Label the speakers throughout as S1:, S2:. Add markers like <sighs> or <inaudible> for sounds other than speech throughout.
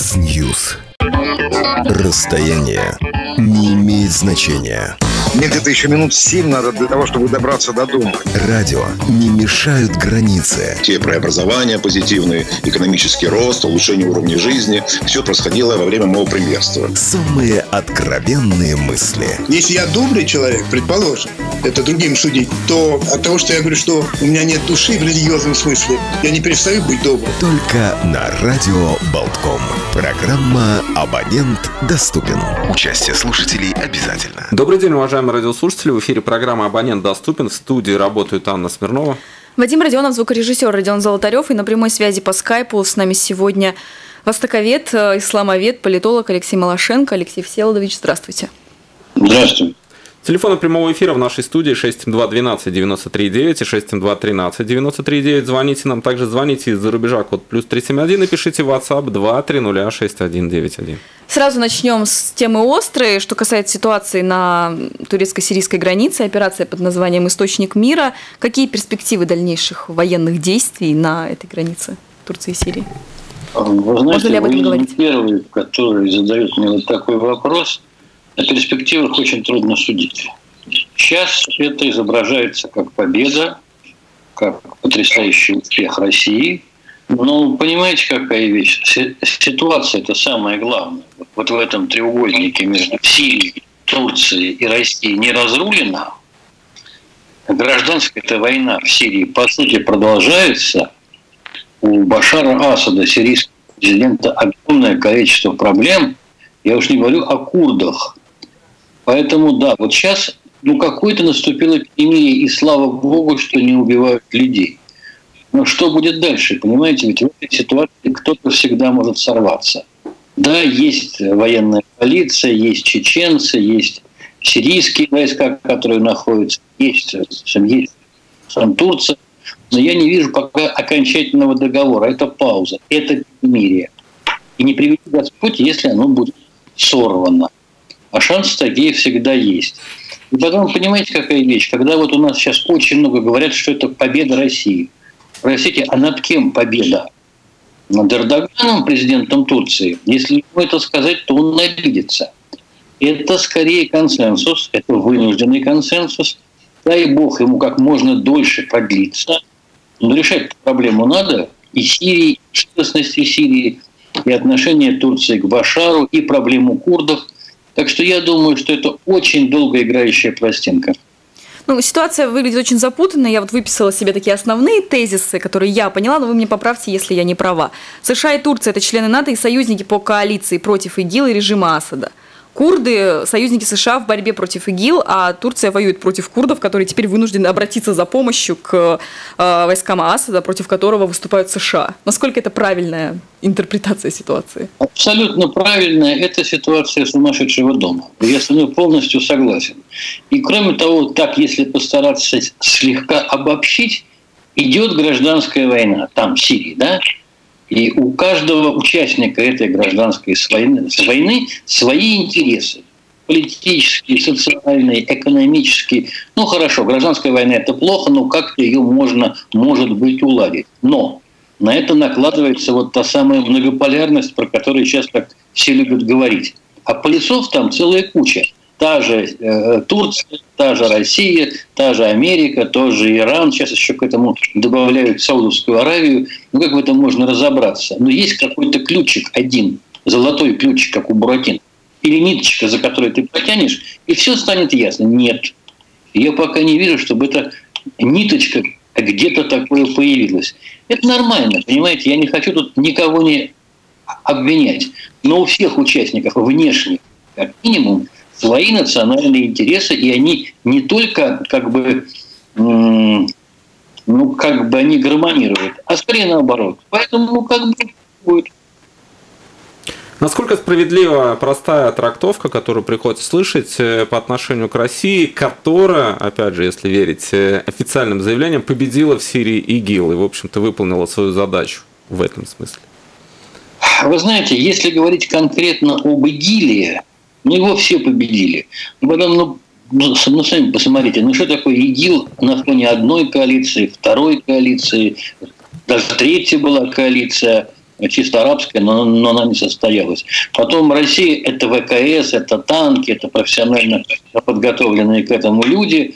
S1: X-News. Расстояние не имеет значения.
S2: Мне где-то еще минут семь надо для того, чтобы добраться до дома.
S1: Радио не мешают границы.
S3: Те преобразования позитивные, экономический рост, улучшение уровня жизни. Все происходило во время моего премьерства.
S1: Самые откровенные мысли.
S4: Если я добрый человек, предположим, это другим судить, то от того, что я говорю, что у меня нет души в религиозном смысле, я не перестаю быть добрым.
S1: Только на радио Болтком. Программа «Абонент доступен». Участие слушателей обязательно.
S5: Добрый день, уважаемые радиослушатели. В эфире программа «Абонент доступен». В студии работает Анна Смирнова.
S6: Вадим Родионов, звукорежиссер Родион Золотарев. И на прямой связи по скайпу с нами сегодня востоковед, исламовед, политолог Алексей Малашенко. Алексей Всеволодович, здравствуйте.
S7: Здравствуйте.
S5: Телефоны прямого эфира в нашей студии 672 93 9 и 672 13 93 9. Звоните нам, также звоните из-за рубежа код плюс 371 и пишите в WhatsApp 230 6191.
S6: Сразу начнем с темы острой. Что касается ситуации на турецко-сирийской границе, операция под названием «Источник мира». Какие перспективы дальнейших военных действий на этой границе Турции и Сирии?
S7: Вы знаете, ли об этом вы говорить? первый, который задает мне вот такой вопрос – о перспективах очень трудно судить. Сейчас это изображается как победа, как потрясающий успех России. Но понимаете, какая вещь? Ситуация – это самое главное. Вот в этом треугольнике между Сирией, Турцией и Россией не разрулена. Гражданская эта война в Сирии, по сути, продолжается. У Башара Асада, сирийского президента, огромное количество проблем. Я уж не говорю о курдах, Поэтому да, вот сейчас ну какой-то наступила эпидемия, и слава богу, что не убивают людей. Но что будет дальше, понимаете? Ведь в этой ситуации кто-то всегда может сорваться. Да, есть военная полиция, есть чеченцы, есть сирийские войска, которые находятся, есть, есть сам Турция. Но я не вижу пока окончательного договора. Это пауза, это перемирие. И не приведи Господь, если оно будет сорвано. А шансы такие всегда есть. И потом, понимаете, какая вещь? Когда вот у нас сейчас очень много говорят, что это победа России. Простите, а над кем победа? Над Эрдоганом, президентом Турции. Если ему это сказать, то он обидится. Это скорее консенсус, это вынужденный консенсус. Дай бог ему как можно дольше продлиться. Но решать проблему надо. И Сирии, и частности Сирии, и отношение Турции к Башару, и проблему курдов – так что я думаю, что это очень долгоиграющая пластинка.
S6: Ну, ситуация выглядит очень запутанной. Я вот выписала себе такие основные тезисы, которые я поняла, но вы мне поправьте, если я не права. США и Турция – это члены НАТО и союзники по коалиции против ИГИЛ и режима Асада. Курды – союзники США в борьбе против ИГИЛ, а Турция воюет против курдов, которые теперь вынуждены обратиться за помощью к э, войскам Асада, против которого выступают США. Насколько это правильная интерпретация ситуации?
S7: Абсолютно правильная. Это ситуация сумасшедшего дома. Я с вами полностью согласен. И кроме того, так, если постараться слегка обобщить, идет гражданская война, там, в Сирии, да? И у каждого участника этой гражданской войны, войны свои интересы. Политические, социальные, экономические. Ну хорошо, гражданская война это плохо, но как-то ее можно, может быть, уладить. Но на это накладывается вот та самая многополярность, про которую сейчас так все любят говорить. А полисов там целая куча та же э, Турция, та же Россия, та же Америка, тот же Иран, сейчас еще к этому добавляют Саудовскую Аравию. Ну как в этом можно разобраться? Но есть какой-то ключик один, золотой ключик, как у Буратино, или ниточка, за которой ты потянешь, и все станет ясно. Нет. Я пока не вижу, чтобы эта ниточка где-то такое появилось. Это нормально, понимаете? Я не хочу тут никого не обвинять. Но у всех участников внешних, как минимум, свои национальные интересы, и они не только как бы ну, как бы они гармонируют, а скорее наоборот. Поэтому ну, как бы будет.
S5: Насколько справедлива простая трактовка, которую приходится слышать э, по отношению к России, которая, опять же, если верить э, официальным заявлениям, победила в Сирии ИГИЛ и, в общем-то, выполнила свою задачу в этом смысле?
S7: Вы знаете, если говорить конкретно об ИГИЛе, ну, его все победили. Ну, потом, ну, ну, ну, сами посмотрите, ну что такое ИГИЛ на фоне одной коалиции, второй коалиции, даже третья была коалиция. чисто арабская, но, но она не состоялась. Потом Россия – это ВКС, это танки, это профессионально подготовленные к этому люди.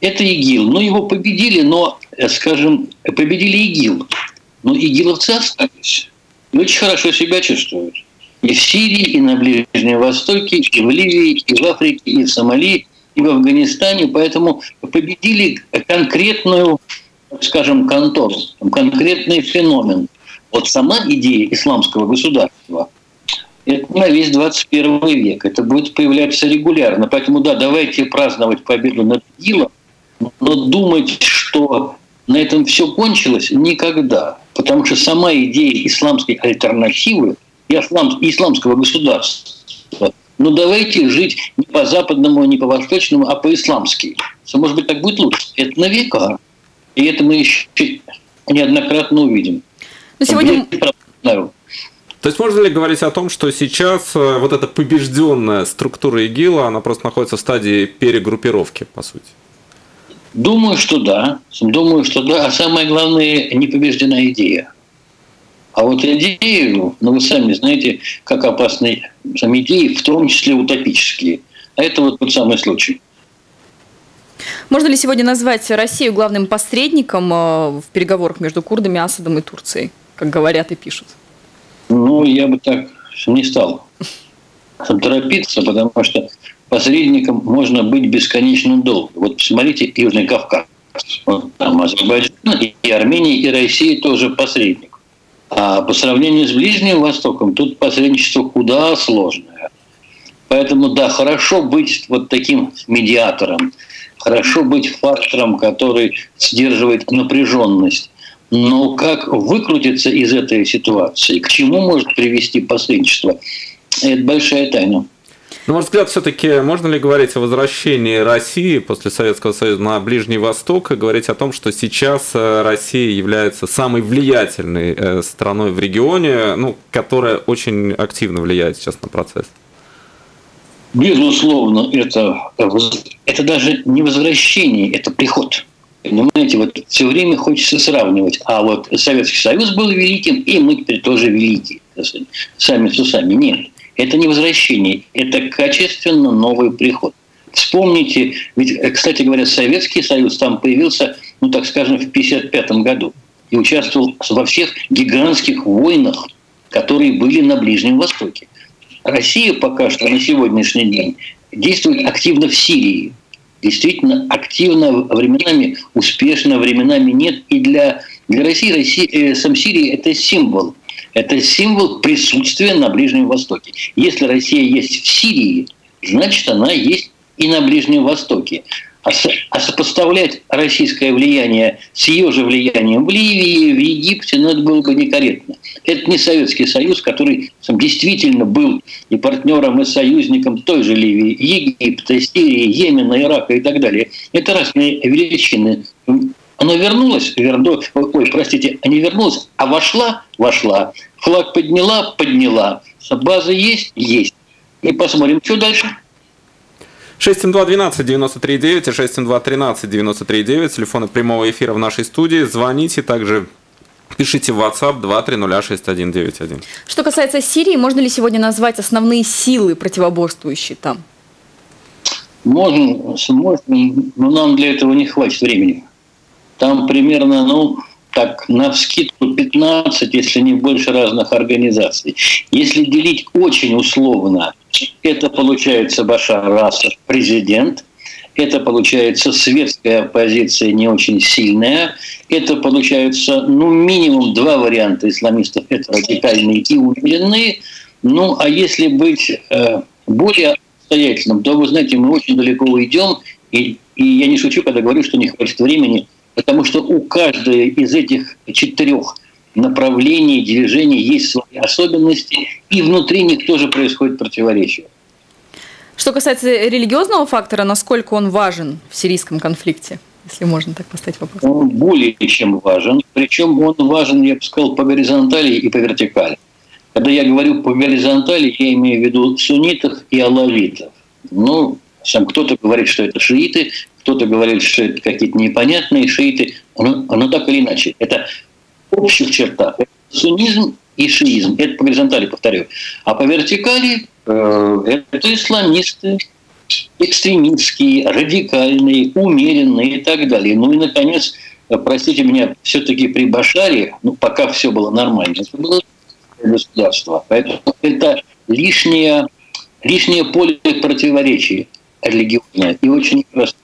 S7: Это ИГИЛ. Ну, его победили, но, э, скажем, победили ИГИЛ. Но игиловцы остались. И очень хорошо себя чувствуют. И в Сирии, и на Ближнем Востоке, и в Ливии, и в Африке, и в Сомали, и в Афганистане. Поэтому победили конкретную, скажем, контору, конкретный феномен. Вот сама идея исламского государства – это на весь 21 век. Это будет появляться регулярно. Поэтому, да, давайте праздновать победу над ИГИЛом, но думать, что на этом все кончилось, никогда. Потому что сама идея исламской альтернативы и исламского государства ну давайте жить не по западному, не по восточному, а по исламски. Может быть, так будет лучше. Это на века. И это мы еще неоднократно увидим.
S6: Но сегодня...
S5: То есть можно ли говорить о том, что сейчас э, вот эта побежденная структура ИГИЛа, она просто находится в стадии перегруппировки, по сути?
S7: Думаю, что да. Думаю, что да. А самое главное, непобежденная идея. А вот идею, ну вы сами знаете, как опасны сами идеи, в том числе утопические. А это вот тот самый случай.
S6: Можно ли сегодня назвать Россию главным посредником э, в переговорах между курдами, Асадом и Турцией, как говорят и пишут?
S7: Ну, я бы так не стал торопиться, потому что посредником можно быть бесконечно долго. Вот посмотрите Южный Кавказ. Вот там Азербайджан и Армения, и Россия тоже посредник. А по сравнению с Ближним Востоком, тут посредничество куда сложное. Поэтому, да, хорошо быть вот таким медиатором, хорошо быть фактором, который сдерживает напряженность. Но как выкрутиться из этой ситуации, к чему может привести посредничество, это большая тайна.
S5: На мой взгляд, все-таки можно ли говорить о возвращении России после Советского Союза на Ближний Восток и говорить о том, что сейчас э, Россия является самой влиятельной э, страной в регионе, ну, которая очень активно влияет сейчас на процесс?
S7: Безусловно, это, это даже не возвращение, это приход. Понимаете, вот все время хочется сравнивать. А вот Советский Союз был великим, и мы теперь тоже великие. Сами с усами. Нет. Это не возвращение, это качественно новый приход. Вспомните, ведь, кстати говоря, Советский Союз там появился, ну так скажем, в 1955 году и участвовал во всех гигантских войнах, которые были на Ближнем Востоке. Россия пока что на сегодняшний день действует активно в Сирии. Действительно активно, временами успешно, временами нет. И для, для России, Россия, э, сам Сирия – это символ это символ присутствия на Ближнем Востоке. Если Россия есть в Сирии, значит она есть и на Ближнем Востоке. А, а сопоставлять российское влияние с ее же влиянием в Ливии, в Египте, ну, это было бы некорректно. Это не Советский Союз, который сам, действительно был и партнером, и союзником той же Ливии, Египта, Сирии, Йемена, Ирака и так далее. Это разные величины. Она вернулась, верну, ой, простите, не вернулась, а вошла, вошла. Флаг подняла, подняла. База есть, есть. И посмотрим, что дальше.
S5: 672-12-93-9 и 672-13-93-9. Телефоны прямого эфира в нашей студии. Звоните также Пишите в WhatsApp 2306191.
S6: Что касается Сирии, можно ли сегодня назвать основные силы, противоборствующие там?
S7: Можно, можно, но нам для этого не хватит времени. Там примерно, ну, так, на вскидку 15, если не больше разных организаций. Если делить очень условно, это получается Башар Расад, президент, это получается светская оппозиция не очень сильная, это получается, ну, минимум два варианта исламистов, это радикальные и умеренные, ну, а если быть э, более обстоятельным, то, вы знаете, мы очень далеко уйдем, и, и я не шучу, когда говорю, что не хватит времени – Потому что у каждой из этих четырех направлений движения есть свои особенности, и внутри них тоже происходит противоречие.
S6: Что касается религиозного фактора, насколько он важен в сирийском конфликте? Если можно так поставить вопрос.
S7: Он более чем важен. Причем он важен, я бы сказал, по горизонтали и по вертикали. Когда я говорю по горизонтали, я имею в виду суннитов и алавитов. Ну, сам кто-то говорит, что это шииты, кто-то говорит, что это какие-то непонятные шииты, но, но так или иначе, это в общих чертах суннизм и шиизм. Это по горизонтали, повторю. А по вертикали э, это исламисты, экстремистские, радикальные, умеренные и так далее. Ну и, наконец, простите меня, все-таки при Башаре, ну, пока все было нормально, это было государство. Поэтому это лишнее, лишнее поле противоречий религиозное и очень непростое.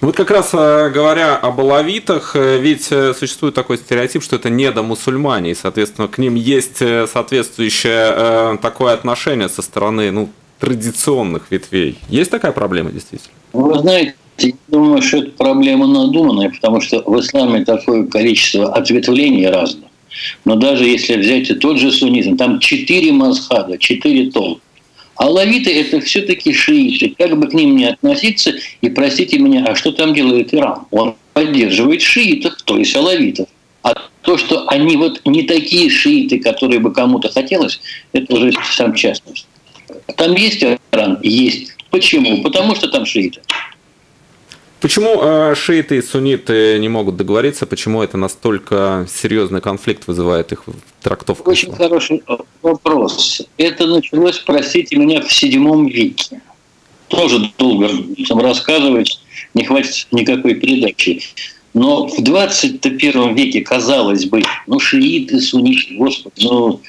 S5: Вот как раз э, говоря об алавитах, э, ведь э, существует такой стереотип, что это недомусульмане, и, соответственно, к ним есть соответствующее такое отношение со стороны ну, традиционных ветвей. Есть такая проблема действительно?
S7: Вы знаете, я думаю, что это проблема надуманная, потому что в исламе такое количество ответвлений разных. Но даже если взять и тот же суннизм, там четыре мазхада, четыре толка. А лавиты – это все-таки шииты. Как бы к ним ни относиться, и простите меня, а что там делает Иран? Он поддерживает шиитов, то есть алавитов. А то, что они вот не такие шииты, которые бы кому-то хотелось, это уже сам частность. Там есть Иран? Есть. Почему? Потому что там шииты.
S5: Почему э, шииты и сунниты не могут договориться? Почему это настолько серьезный конфликт вызывает их трактовка?
S7: Очень хороший вопрос. Это началось, простите меня, в седьмом веке. Тоже долго там рассказывать, не хватит никакой передачи. Но в 21 веке, казалось бы, ну, шииты, сунниты, господи, ну,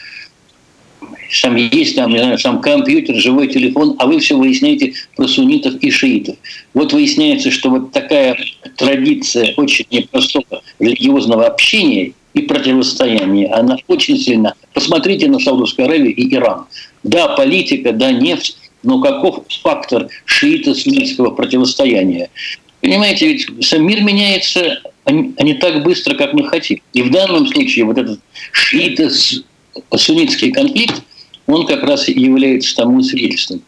S7: сам есть там, не знаю, сам компьютер, живой телефон, а вы все выясняете про суннитов и шиитов. Вот выясняется, что вот такая традиция очень непростого религиозного общения и противостояния, она очень сильна. Посмотрите на Саудовскую Аравию и Иран. Да, политика, да, нефть, но каков фактор шиито-суннитского противостояния? Понимаете, ведь сам мир меняется а не а так быстро, как мы хотим. И в данном случае вот этот шиито-суннитский конфликт, он как раз и является тому свидетельством.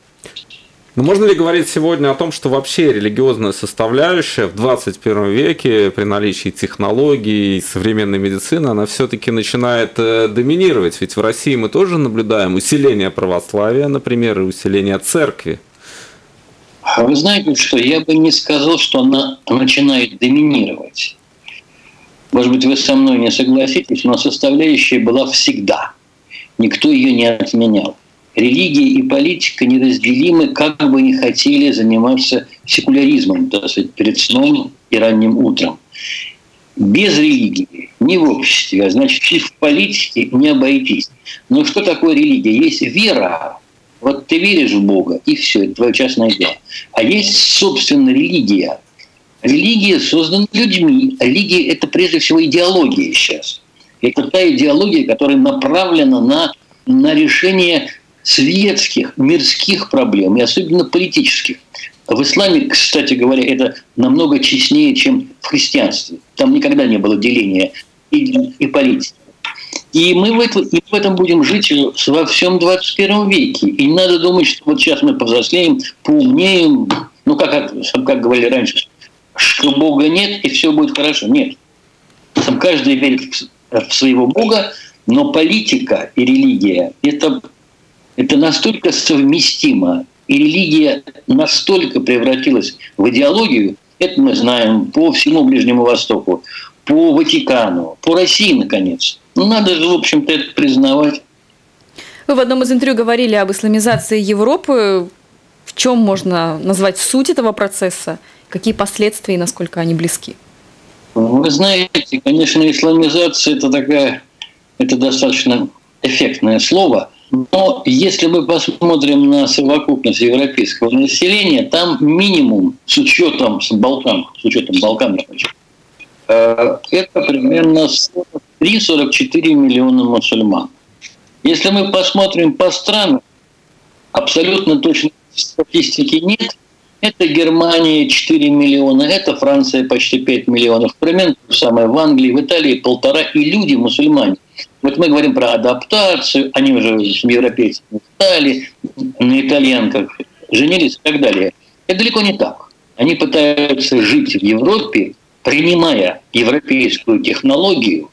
S5: Но можно ли говорить сегодня о том, что вообще религиозная составляющая в 21 веке при наличии технологий и современной медицины, она все-таки начинает э, доминировать? Ведь в России мы тоже наблюдаем усиление православия, например, и усиление церкви.
S7: А вы знаете, что я бы не сказал, что она начинает доминировать. Может быть, вы со мной не согласитесь, но составляющая была всегда – Никто ее не отменял. Религия и политика неразделимы, как бы не хотели заниматься секуляризмом, так сказать, перед сном и ранним утром. Без религии ни в обществе, а значит в политике не обойтись. Но что такое религия? Есть вера, вот ты веришь в Бога, и все, это твое частное дело. А есть, собственно, религия. Религия создана людьми. Религия – это прежде всего идеология сейчас. Это та идеология, которая направлена на, на решение светских, мирских проблем, и особенно политических. В исламе, кстати говоря, это намного честнее, чем в христианстве. Там никогда не было деления и, и политики. И мы в, этом, и в этом будем жить во всем 21 веке. И не надо думать, что вот сейчас мы повзрослеем, поумнеем, ну, как, как говорили раньше, что Бога нет, и все будет хорошо. Нет. Там каждый верит своего Бога, но политика и религия это, это настолько совместимо, и религия настолько превратилась в идеологию, это мы знаем по всему Ближнему Востоку, по Ватикану, по России, наконец. Ну, надо же, в общем-то, это признавать.
S6: Вы в одном из интервью говорили об исламизации Европы. В чем можно назвать суть этого процесса? Какие последствия и насколько они близки?
S7: Вы знаете, конечно, исламизация это такая, это достаточно эффектное слово, но если мы посмотрим на совокупность европейского населения, там минимум с учетом с Балкан, с учетом Балкан, э, это примерно 43-44 миллиона мусульман. Если мы посмотрим по странам, абсолютно точной статистики нет, это Германия 4 миллиона, это Франция почти 5 миллионов. Примерно то самое в Англии, в Италии полтора. И люди мусульмане. Вот мы говорим про адаптацию, они уже европейцами стали, на итальянках женились и так далее. Это далеко не так. Они пытаются жить в Европе, принимая европейскую технологию,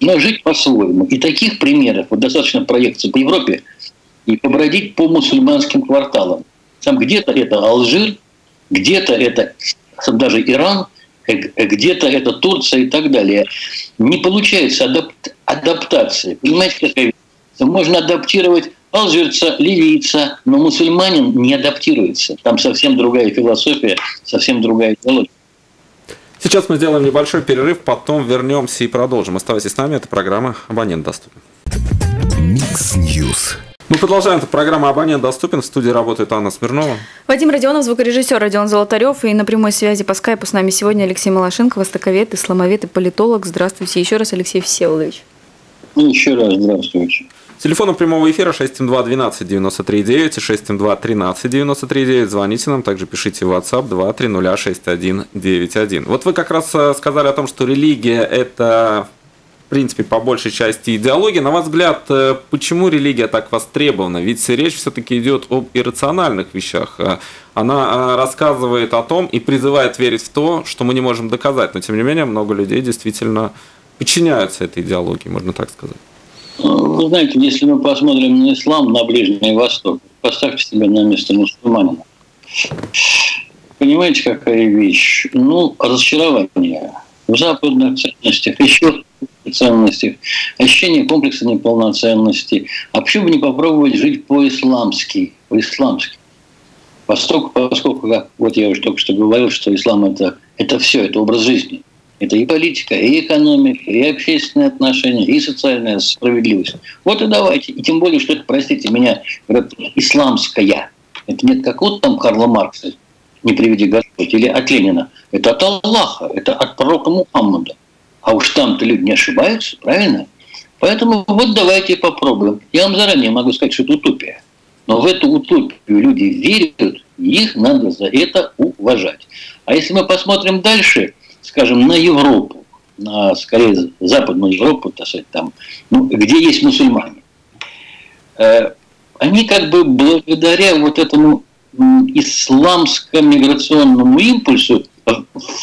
S7: но жить по-своему. И таких примеров, вот достаточно проекций по Европе, и побродить по мусульманским кварталам. Там где-то это Алжир, где-то это даже Иран, где-то это Турция и так далее. Не получается адап- адаптации. Понимаете, какая Можно адаптировать алжирца, ливийца, но мусульманин не адаптируется. Там совсем другая философия, совсем другая идеология.
S5: Сейчас мы сделаем небольшой перерыв, потом вернемся и продолжим. Оставайтесь с нами, это программа «Абонент доступен».
S1: Mix News.
S5: Мы продолжаем. Это программа «Абонент доступен». В студии работает Анна Смирнова.
S6: Вадим Родионов, звукорежиссер Родион Золотарев. И на прямой связи по скайпу с нами сегодня Алексей Малашенко, востоковед, исламовед и политолог. Здравствуйте еще раз, Алексей Всеволодович.
S7: Ну, еще раз здравствуйте.
S5: Телефоном прямого эфира 672 12 93 9 и 672 13 93 9. Звоните нам, также пишите в WhatsApp 230 6191. Вот вы как раз э, сказали о том, что религия – это в принципе, по большей части идеология. На ваш взгляд, э, почему религия так востребована? Ведь речь все-таки идет об иррациональных вещах. Э, она рассказывает о том и призывает верить в то, что мы не можем доказать. Но, тем не менее, много людей действительно подчиняются этой идеологии, можно так сказать.
S7: Вы знаете, если мы посмотрим на ислам, на Ближний Восток, поставьте себя на место мусульманина. Понимаете, какая вещь? Ну, разочарование в западных ценностях, еще ценностях, ощущение комплекса неполноценности. А почему бы не попробовать жить по-исламски? По-исламски. Поскольку, поскольку, как вот я уже только что говорил, что ислам это, это все, это образ жизни. Это и политика, и экономика, и общественные отношения, и социальная справедливость. Вот и давайте. И тем более, что это, простите меня, говорят, исламская. Это нет как вот там Карла Маркса, не приведи Господь, или от Ленина. Это от Аллаха, это от пророка Мухаммада. А уж там-то люди не ошибаются, правильно? Поэтому вот давайте попробуем. Я вам заранее могу сказать, что это утопия. Но в эту утопию люди верят, и их надо за это уважать. А если мы посмотрим дальше – скажем, на Европу, на, скорее, Западную Европу, так сказать, там, ну, где есть мусульмане, э, они как бы благодаря вот этому исламско-миграционному импульсу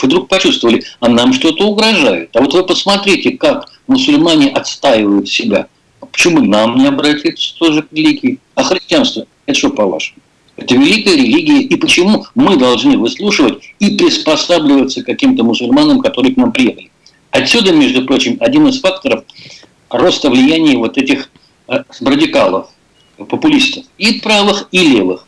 S7: вдруг почувствовали, а нам что-то угрожает. А вот вы посмотрите, как мусульмане отстаивают себя. Почему нам не обратиться тоже к религии? А христианство – это что по-вашему? Это великая религия. И почему мы должны выслушивать и приспосабливаться к каким-то мусульманам, которые к нам приехали? Отсюда, между прочим, один из факторов роста влияния вот этих э, радикалов, популистов, и правых, и левых.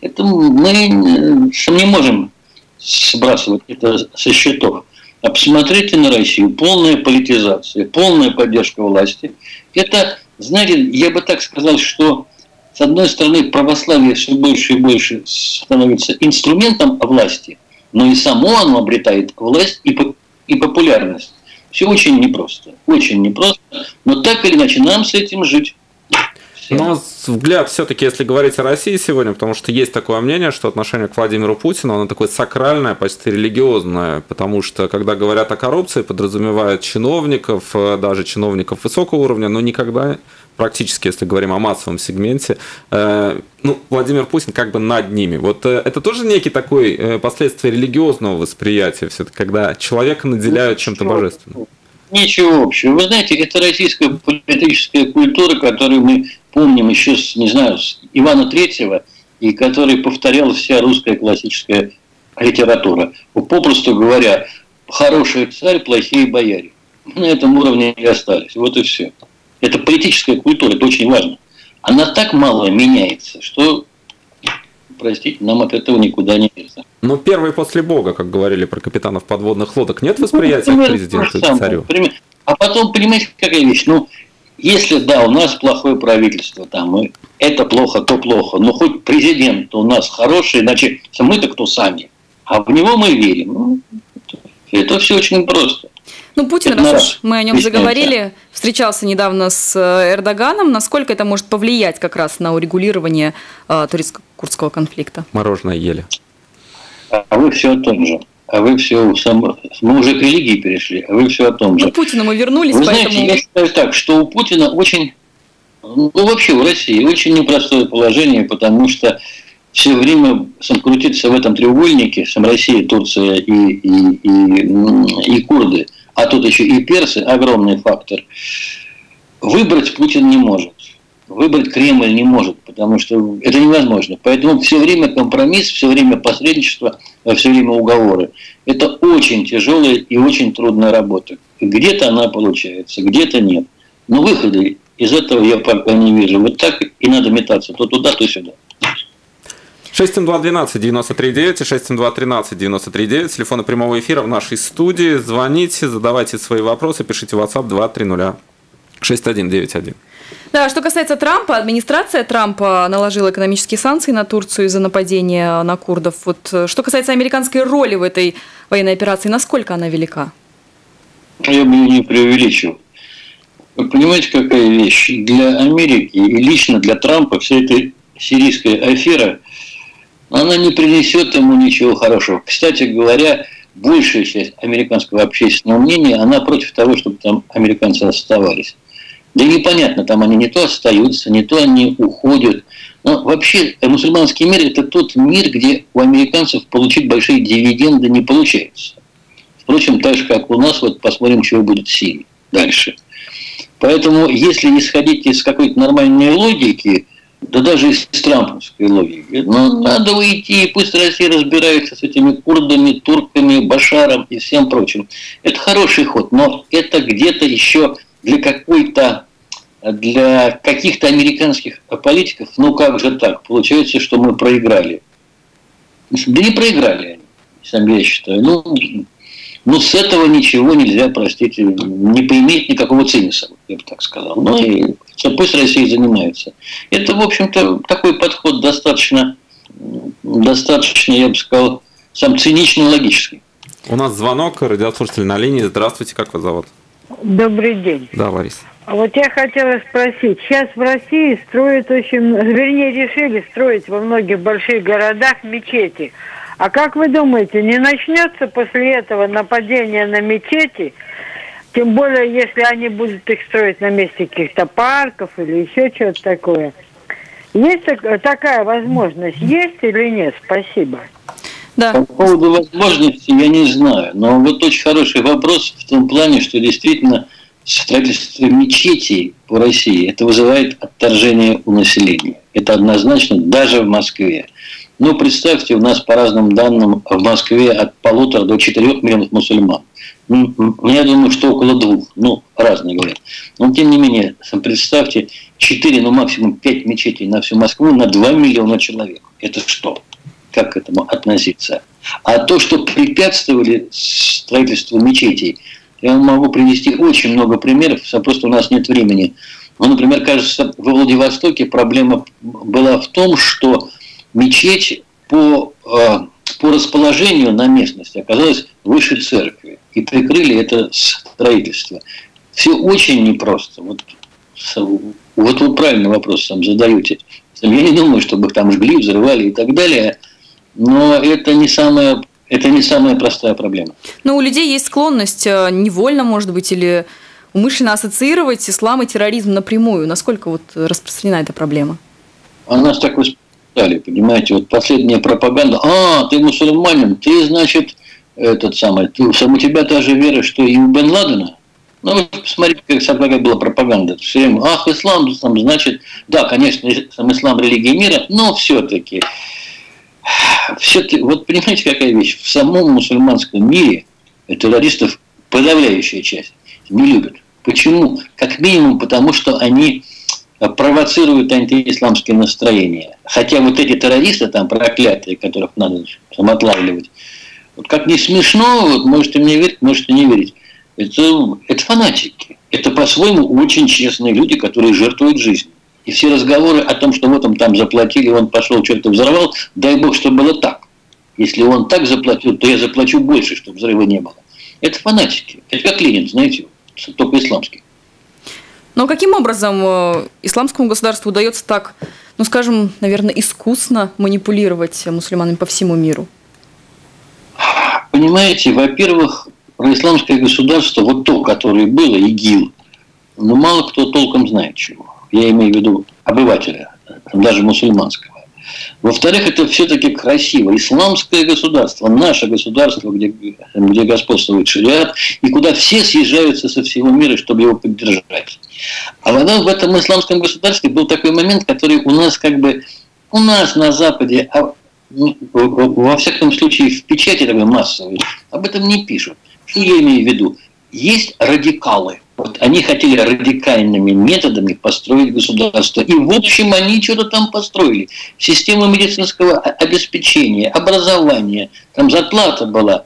S7: Это мы э, не можем сбрасывать это со счетов. А посмотрите на Россию. Полная политизация, полная поддержка власти. Это, знаете, я бы так сказал, что с одной стороны, православие все больше и больше становится инструментом власти, но и само оно обретает власть и, и популярность. Все очень непросто, очень непросто, но так или иначе нам с этим жить.
S5: Но взгляд все-таки, если говорить о России сегодня, потому что есть такое мнение, что отношение к Владимиру Путину, оно такое сакральное, почти религиозное, потому что, когда говорят о коррупции, подразумевают чиновников, э, даже чиновников высокого уровня, но никогда практически, если говорим о массовом сегменте, э, ну, Владимир Путин как бы над ними. Вот э, это тоже некий такой э, последствие религиозного восприятия, все-таки, когда человека наделяют чем-то божественным.
S7: Ничего общего. Вы знаете, это российская политическая культура, которую мы помним еще, с, не знаю, с Ивана Третьего, и которой повторяла вся русская классическая литература. Попросту говоря, хороший царь, плохие бояре. На этом уровне и остались. Вот и все. Это политическая культура, это очень важно. Она так мало меняется, что, простите, нам от этого никуда не деться.
S5: Но первый после Бога, как говорили про капитанов подводных лодок, нет восприятия ну, к президенту и царю?
S7: А потом, понимаете, какая вещь? Ну, если, да, у нас плохое правительство, там, мы, это плохо, то плохо, но хоть президент у нас хороший, иначе мы-то кто сами? А в него мы верим. Ну, это все очень просто.
S6: Ну, Путин, раз уж мы о нем заговорили, встречался недавно с э, Эрдоганом. Насколько это может повлиять как раз на урегулирование э, турецко-курдского конфликта?
S5: Мороженое ели.
S7: А вы все о том же. А вы все сам... Мы уже к религии перешли, а вы все о том же.
S6: Ну, Путину мы вернулись,
S7: Вы поэтому... знаете, я считаю так, что у Путина очень... Ну, вообще у России очень непростое положение, потому что все время сам крутится в этом треугольнике, сам Россия, Турция и, и, и, и курды – а тут еще и персы, огромный фактор, выбрать Путин не может. Выбрать Кремль не может, потому что это невозможно. Поэтому все время компромисс, все время посредничество, а все время уговоры. Это очень тяжелая и очень трудная работа. Где-то она получается, где-то нет. Но выхода из этого я пока не вижу. Вот так и надо метаться то туда, то сюда.
S5: 67212 939 и 67213 939. Телефоны прямого эфира в нашей студии. Звоните, задавайте свои вопросы, пишите в WhatsApp 230 6191.
S6: Да, что касается Трампа, администрация Трампа наложила экономические санкции на Турцию из-за нападения на курдов. Вот э, что касается американской роли в этой военной операции, насколько она велика?
S7: Я бы ее не преувеличил. Вы понимаете, какая вещь? Для Америки и лично для Трампа вся эта сирийская афера, она не принесет ему ничего хорошего. Кстати говоря, большая часть американского общественного мнения, она против того, чтобы там американцы оставались. Да непонятно, там они не то остаются, не то они уходят. Но вообще мусульманский мир – это тот мир, где у американцев получить большие дивиденды не получается. Впрочем, так же, как у нас, вот посмотрим, чего будет в Сирии дальше. Поэтому, если исходить из какой-то нормальной логики, да даже из трамповской логики, ну, надо уйти, пусть Россия разбирается с этими курдами, турками, Башаром и всем прочим. Это хороший ход, но это где-то еще для какой-то для каких-то американских политиков, ну как же так, получается, что мы проиграли. Да не проиграли они, сам я считаю. Ну, ну, с этого ничего нельзя, простите, не поиметь никакого цимиса, я бы так сказал. Ну, и пусть Россия занимается. Это, в общем-то, такой подход достаточно, достаточно, я бы сказал, сам цинично логический.
S5: У нас звонок, радиослушатель на линии. Здравствуйте, как вас зовут?
S8: Добрый день.
S5: Да, Лариса.
S8: А вот я хотела спросить, сейчас в России строят очень, вернее, решили строить во многих больших городах мечети. А как вы думаете, не начнется после этого нападение на мечети? Тем более, если они будут их строить на месте каких-то парков или еще что-то такое. Есть такая возможность, есть или нет? Спасибо.
S7: Да. По поводу возможности я не знаю. Но вот очень хороший вопрос в том плане, что действительно строительство мечетей по России, это вызывает отторжение у населения. Это однозначно даже в Москве. Ну, представьте, у нас по разным данным в Москве от полутора до четырех миллионов мусульман. Я думаю, что около двух. Ну, разные говорят. Но, тем не менее, представьте, четыре, ну, максимум пять мечетей на всю Москву на два миллиона человек. Это что? Как к этому относиться? А то, что препятствовали строительству мечетей – я могу привести очень много примеров, просто у нас нет времени. Ну, например, кажется, во Владивостоке проблема была в том, что мечеть по, э, по расположению на местности оказалась выше церкви. И прикрыли это строительство. Все очень непросто. Вот, вот вы правильный вопрос сам задаете. Я не думаю, чтобы их там жгли, взрывали и так далее. Но это не самое это не самая простая проблема.
S6: Но у людей есть склонность э, невольно, может быть, или умышленно ассоциировать ислам и терроризм напрямую. Насколько вот распространена эта проблема?
S7: А нас так воспитали, понимаете, вот последняя пропаганда. А, ты мусульманин, ты, значит, этот самый, ты, у тебя та же вера, что и у Бен Ладена. Ну, посмотрите, как какая была пропаганда. Все время, ах, ислам, там, значит, да, конечно, сам ислам религия мира, но все-таки все-таки, вот понимаете, какая вещь? В самом мусульманском мире террористов подавляющая часть не любят. Почему? Как минимум потому, что они провоцируют антиисламские настроения. Хотя вот эти террористы там проклятые, которых надо там отлавливать, вот как не смешно, вот можете мне верить, можете не верить, это, это фанатики. Это по-своему очень честные люди, которые жертвуют жизнью. И все разговоры о том, что вот он там заплатили, он пошел, что-то взорвал, дай бог, чтобы было так. Если он так заплатил, то я заплачу больше, чтобы взрыва не было. Это фанатики. Это как Ленин, знаете, только исламский.
S6: Но каким образом э, исламскому государству удается так, ну скажем, наверное, искусно манипулировать мусульманами по всему миру?
S7: Понимаете, во-первых, про исламское государство, вот то, которое было, ИГИЛ, ну мало кто толком знает чего я имею в виду обывателя, даже мусульманского. Во-вторых, это все-таки красиво. Исламское государство, наше государство, где, где господствует шариат, и куда все съезжаются со всего мира, чтобы его поддержать. А потом в этом исламском государстве был такой момент, который у нас как бы, у нас на Западе, а, ну, во всяком случае в печати такой массовой, об этом не пишут. Что я имею в виду? Есть радикалы. Вот они хотели радикальными методами построить государство. И, в общем, они что-то там построили. Система медицинского обеспечения, образования, там зарплата была.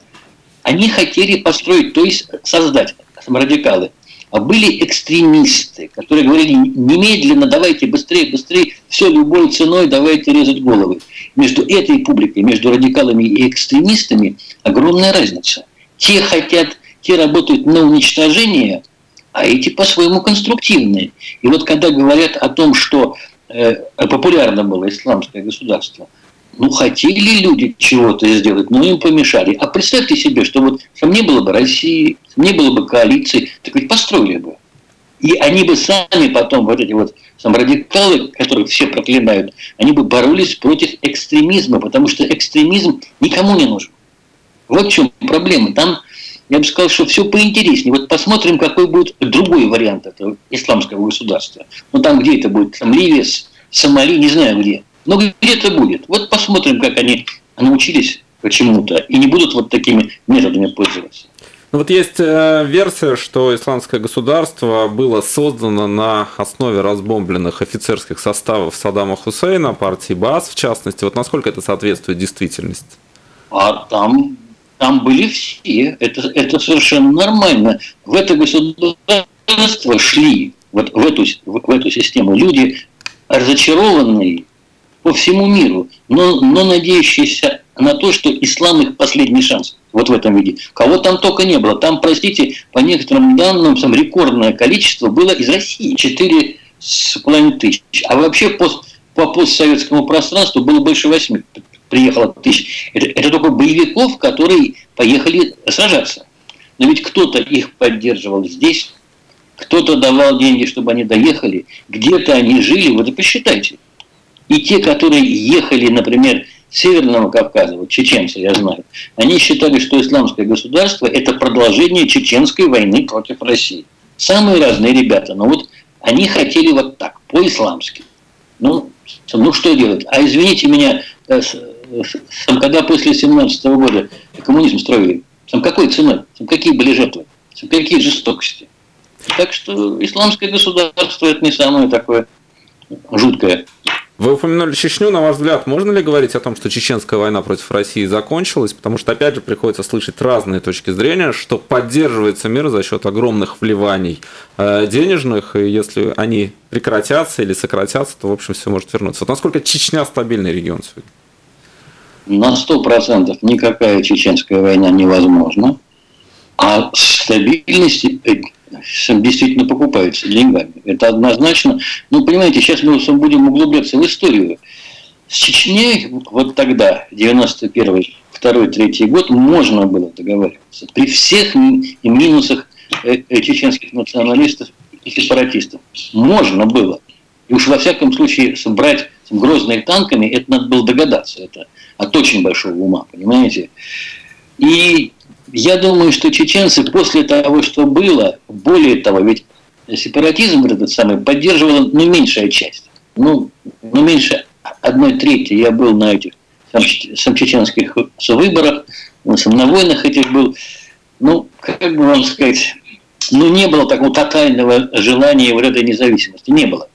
S7: Они хотели построить, то есть создать, радикалы. А были экстремисты, которые говорили, немедленно давайте быстрее, быстрее, все любой ценой давайте резать головы. Между этой публикой, между радикалами и экстремистами огромная разница. Те хотят, те работают на уничтожение, а эти по-своему конструктивные. И вот когда говорят о том, что э, популярно было исламское государство, ну, хотели люди чего-то сделать, но им помешали. А представьте себе, что вот там не было бы России, не было бы коалиции, так ведь построили бы. И они бы сами потом, вот эти вот сам радикалы, которых все проклинают, они бы боролись против экстремизма, потому что экстремизм никому не нужен. Вот в чем проблема. Там я бы сказал, что все поинтереснее. Вот посмотрим, какой будет другой вариант этого исламского государства. Ну, там, где это будет, там Ливия, Сомали, не знаю где. Но где-то будет. Вот посмотрим, как они научились почему-то и не будут вот такими методами пользоваться.
S5: Ну, вот есть э, версия, что исламское государство было создано на основе разбомбленных офицерских составов Саддама Хусейна, партии БАС в частности. Вот насколько это соответствует действительности?
S7: А там там были все. Это, это совершенно нормально. В это государство шли, вот в эту, в эту систему, люди разочарованные по всему миру, но, но надеющиеся на то, что ислам их последний шанс. Вот в этом виде. Кого там только не было. Там, простите, по некоторым данным, там рекордное количество было из России. 4,5 тысяч. А вообще по, по постсоветскому пространству было больше 8 приехало тысяч. Это, это только боевиков, которые поехали сражаться. Но ведь кто-то их поддерживал здесь, кто-то давал деньги, чтобы они доехали, где-то они жили, вот и посчитайте. И те, которые ехали, например, с Северного Кавказа, вот чеченцы, я знаю, они считали, что исламское государство – это продолжение чеченской войны против России. Самые разные ребята, но вот они хотели вот так, по-исламски. Ну, ну что делать? А извините меня, там, когда после 17 года коммунизм строили, там какой ценой, там какие были жертвы, там какие жестокости. Так что исламское государство это не самое такое жуткое.
S5: Вы упомянули Чечню, на ваш взгляд, можно ли говорить о том, что чеченская война против России закончилась? Потому что, опять же, приходится слышать разные точки зрения, что поддерживается мир за счет огромных вливаний э, денежных, и если они прекратятся или сократятся, то, в общем, все может вернуться. Вот насколько Чечня стабильный регион сегодня?
S7: На 100% никакая чеченская война невозможна, а стабильность э, действительно покупается деньгами. Это однозначно. Ну, понимаете, сейчас мы будем углубляться в историю. С Чечней вот тогда, 91 2 3 год, можно было договариваться. При всех минусах э, э, чеченских националистов и сепаратистов. Можно было. И уж во всяком случае собрать грозные танками, это надо было догадаться. Это от очень большого ума, понимаете? И я думаю, что чеченцы после того, что было, более того, ведь сепаратизм этот самый поддерживала ну, меньшая часть. Ну, ну меньше одной трети я был на этих сам, чеченских выборах, сам на войнах этих был. Ну, как бы вам сказать, ну, не было такого тотального желания вот этой независимости, не было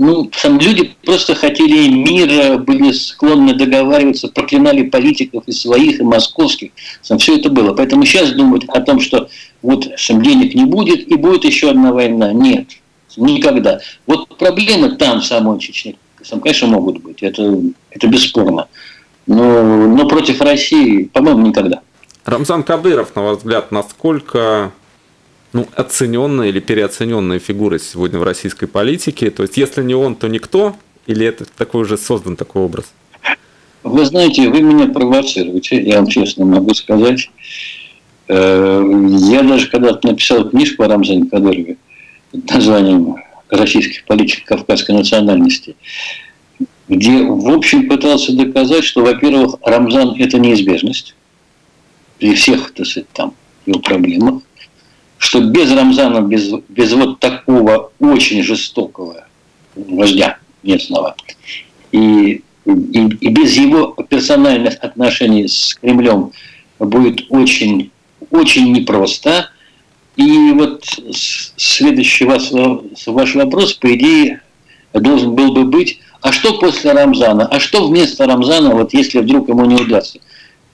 S7: ну, там люди просто хотели мира, были склонны договариваться, проклинали политиков и своих, и московских. Там все это было. Поэтому сейчас думать о том, что вот там денег не будет, и будет еще одна война. Нет, никогда. Вот проблемы там в самой Чечне, там, конечно, могут быть. Это, это бесспорно. Но, но против России, по-моему, никогда.
S5: Рамзан Кадыров, на ваш взгляд, насколько ну, оцененная или переоцененная фигура сегодня в российской политике? То есть, если не он, то никто? Или это такой уже создан такой образ?
S7: Вы знаете, вы меня провоцируете, я вам честно могу сказать. Э, я даже когда-то написал книжку о Рамзане Кадырове под названием «Российских политик кавказской национальности», где, в общем, пытался доказать, что, во-первых, Рамзан – это неизбежность при всех, так сказать, там, его проблемах. Что без Рамзана, без, без вот такого очень жестокого вождя местного, и, и, и без его персональных отношений с Кремлем будет очень, очень непросто. И вот следующий ваш, ваш вопрос, по идее, должен был бы быть, а что после Рамзана? А что вместо Рамзана, вот если вдруг ему не удастся?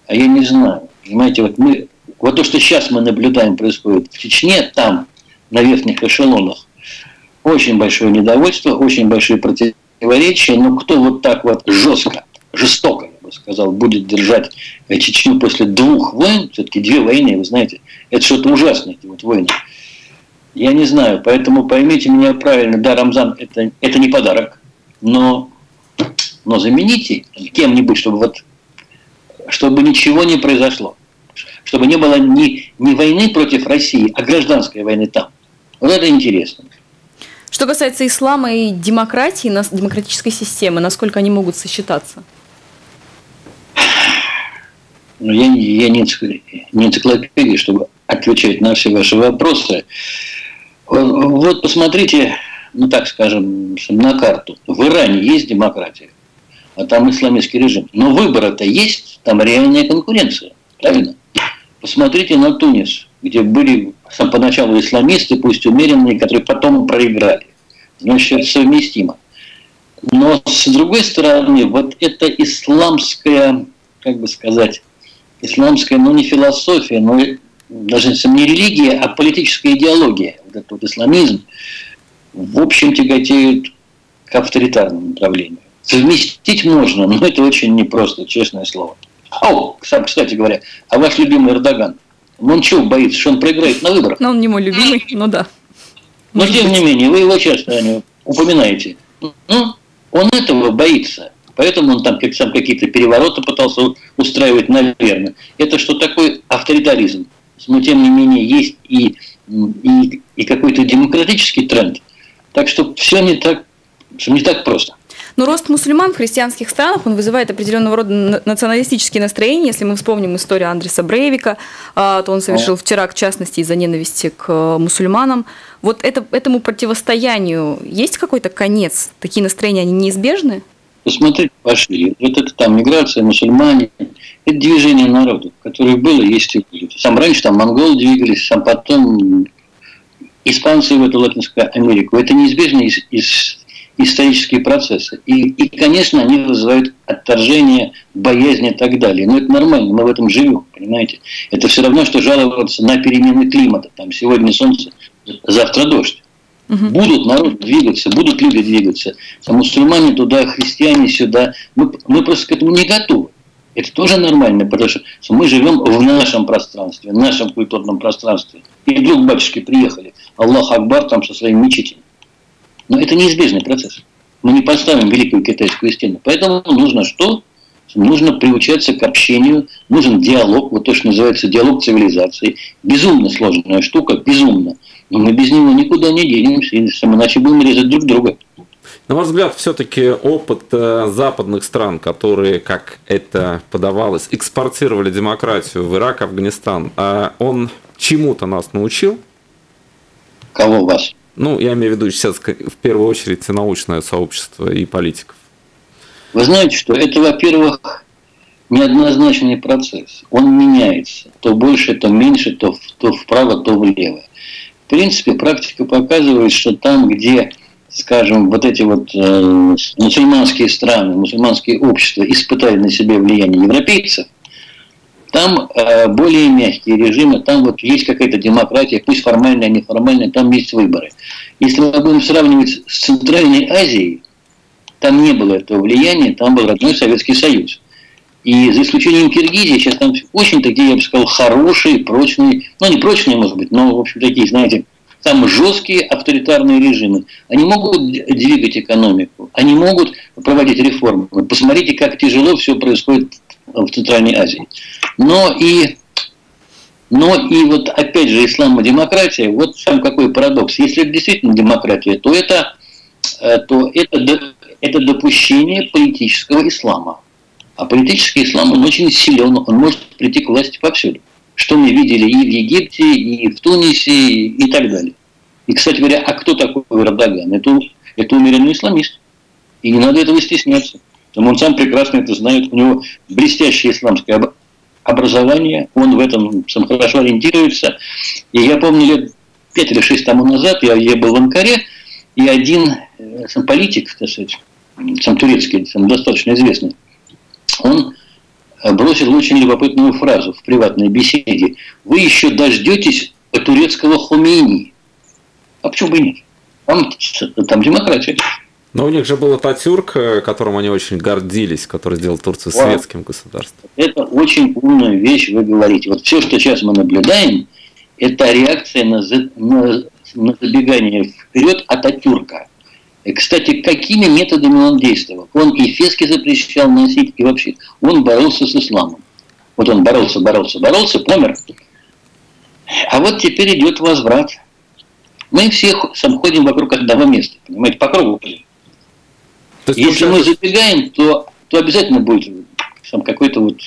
S7: А я не знаю. Понимаете, вот мы, вот то, что сейчас мы наблюдаем, происходит в Чечне, там, на верхних эшелонах, очень большое недовольство, очень большие противоречия, но кто вот так вот жестко, жестоко, я бы сказал, будет держать Чечню после двух войн, все-таки две войны, вы знаете, это что-то ужасное, эти вот войны. Я не знаю, поэтому поймите меня правильно, да, Рамзан это, это не подарок, но, но замените кем-нибудь, чтобы вот чтобы ничего не произошло. Чтобы не было ни, ни войны против России, а гражданской войны там. Вот это интересно.
S6: Что касается ислама и демократии, демократической системы, насколько они могут сочетаться?
S7: Ну, я, я не, не энциклопедия, чтобы отвечать на все ваши вопросы. Вот посмотрите, ну так скажем, на карту. В Иране есть демократия, а там исламистский режим. Но выбора-то есть, там реальная конкуренция. Правильно? Посмотрите на Тунис, где были поначалу исламисты, пусть умеренные, которые потом проиграли. Значит, совместимо. Но с другой стороны, вот эта исламская, как бы сказать, исламская, ну не философия, но даже не религия, а политическая идеология, вот этот вот исламизм, в общем тяготеют к авторитарному направлению. Совместить можно, но это очень непросто, честное слово. О, кстати говоря, а ваш любимый Эрдоган, он чего боится, что он проиграет на выборах?
S6: Ну, он не мой любимый, ну да.
S7: Но тем не менее, вы его часто упоминаете. Ну, он этого боится. Поэтому он там сам какие-то перевороты пытался устраивать, наверное. Это что такое авторитаризм? Но тем не менее есть и, и, и какой-то демократический тренд. Так что все не так, все не так просто.
S6: Но рост мусульман в христианских странах, он вызывает определенного рода националистические настроения. Если мы вспомним историю Андреса Брейвика, а, то он совершил в теракт, в частности, из-за ненависти к э, мусульманам. Вот это, этому противостоянию есть какой-то конец? Такие настроения, они неизбежны?
S7: Посмотрите пошли. Вот это там миграция, мусульмане, это движение народов, которое было, есть и будет. Сам раньше там монголы двигались, сам потом испанцы в эту Латинскую Америку. Это неизбежно из, из исторические процессы. И, и, конечно, они вызывают отторжение, боязнь и так далее. Но это нормально, мы в этом живем, понимаете. Это все равно, что жаловаться на перемены климата. Там сегодня солнце, завтра дождь. Угу. Будут народ двигаться, будут люди двигаться. А мусульмане туда, христиане сюда. Мы, мы просто к этому не готовы. Это тоже нормально, потому что мы живем в нашем пространстве, в нашем культурном пространстве. И вдруг батюшки приехали, Аллах Акбар там со своими мечетями. Но это неизбежный процесс. Мы не поставим великую китайскую стену. Поэтому нужно что? Нужно приучаться к общению, нужен диалог, вот то, что называется диалог цивилизации. Безумно сложная штука, безумно. Но мы без него никуда не денемся, иначе будем резать друг друга.
S5: На ваш взгляд, все-таки опыт э, западных стран, которые, как это подавалось, экспортировали демократию в Ирак, Афганистан, а он чему-то нас научил?
S7: Кого вас?
S5: Ну, я имею в виду сейчас в первую очередь научное сообщество и политиков.
S7: Вы знаете, что это, во-первых, неоднозначный процесс. Он меняется. То больше, то меньше, то, то вправо, то влево. В принципе, практика показывает, что там, где, скажем, вот эти вот э, мусульманские страны, мусульманские общества испытали на себе влияние европейцев, там э, более мягкие режимы, там вот есть какая-то демократия, пусть формальная, неформальная, там есть выборы. Если мы будем сравнивать с Центральной Азией, там не было этого влияния, там был родной Советский Союз. И за исключением Киргизии, сейчас там очень такие, я бы сказал, хорошие, прочные, ну не прочные, может быть, но, в общем, такие, знаете, там жесткие авторитарные режимы. Они могут двигать экономику, они могут проводить реформы. Посмотрите, как тяжело все происходит в Центральной Азии. Но и, но и вот опять же ислам и демократия, вот сам какой парадокс. Если это действительно демократия, то это, э, то это, это допущение политического ислама. А политический ислам, он очень силен, он может прийти к власти повсюду. что мы видели и в Египте, и в Тунисе, и так далее. И, кстати говоря, а кто такой Эрдоган? Это, это умеренный исламист. И не надо этого стесняться. Потому он сам прекрасно это знает. У него блестящее исламское образование. Он в этом сам хорошо ориентируется. И я помню, лет пять или шесть тому назад я, я был в Анкаре, и один э, сам политик, так сказать, сам турецкий, сам достаточно известный, он бросил очень любопытную фразу в приватной беседе. Вы еще дождетесь турецкого Хумейни. А почему бы нет? Там, там демократия.
S5: Но у них же был Ататюрк, э, которым они очень гордились, который сделал Турцию Вау. светским государством.
S7: Это очень умная вещь, вы говорите. Вот все, что сейчас мы наблюдаем, это реакция на, на, на забегание вперед Ататюрка. И, кстати, какими методами он действовал? Он и фески запрещал носить, и вообще он боролся с исламом. Вот он боролся, боролся, боролся, помер. А вот теперь идет возврат. Мы все сам ходим вокруг одного места, понимаете, по кругу. То есть, Если мы забегаем, то, то обязательно будет сам какой-то вот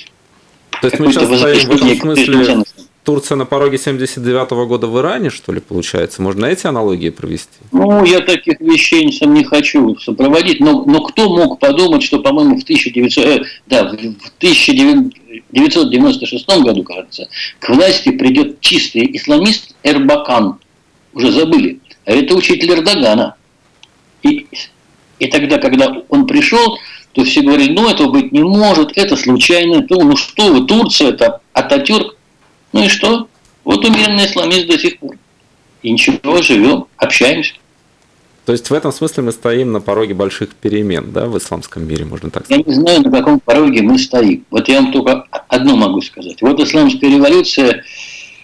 S5: то есть мы сейчас стоим в этом смысле Турция на пороге 79 -го года в Иране, что ли, получается? Можно эти аналогии провести?
S7: Ну, я таких вещей сам не хочу сопроводить, но, но кто мог подумать, что, по-моему, в 1900, э, да, в 1996 году, кажется, к власти придет чистый исламист Эрбакан. Уже забыли. А это учитель Эрдогана. И, и тогда, когда он пришел, то все говорили, ну, этого быть не может, это случайно. Ну, ну что вы, Турция, это Ататюрк. Ну и что? Вот умеренный исламист до сих пор. И ничего, живем, общаемся.
S5: То есть в этом смысле мы стоим на пороге больших перемен, да, в исламском мире, можно так
S7: сказать? Я не знаю, на каком пороге мы стоим. Вот я вам только одно могу сказать. Вот исламская революция,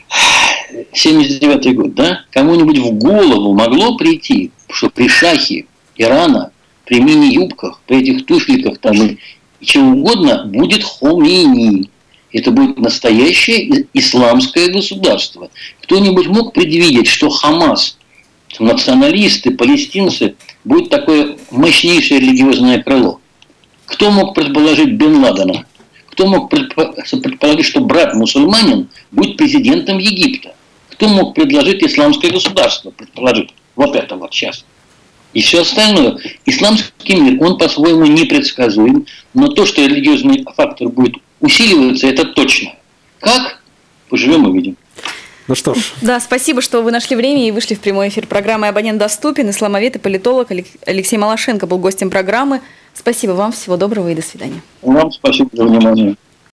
S7: <sighs> 79 год, да, кому-нибудь в голову могло прийти, что при шахе Ирана, при мини-юбках, при этих туфельках там и чего угодно будет Хомейни. Это будет настоящее исламское государство. Кто-нибудь мог предвидеть, что Хамас, националисты, палестинцы, будет такое мощнейшее религиозное крыло? Кто мог предположить Бен Ладена? Кто мог предположить, что брат мусульманин будет президентом Египта? Кто мог предложить исламское государство, предположить? Вот это вот сейчас. И все остальное. Исламский мир, он по-своему непредсказуем, но то, что религиозный фактор будет усиливается, это точно. Как? Поживем увидим.
S6: Ну что ж. Да, спасибо, что вы нашли время и вышли в прямой эфир программы «Абонент доступен». Исламовед и политолог Алексей Малашенко был гостем программы. Спасибо вам, всего доброго и до свидания.
S7: Вам спасибо за внимание.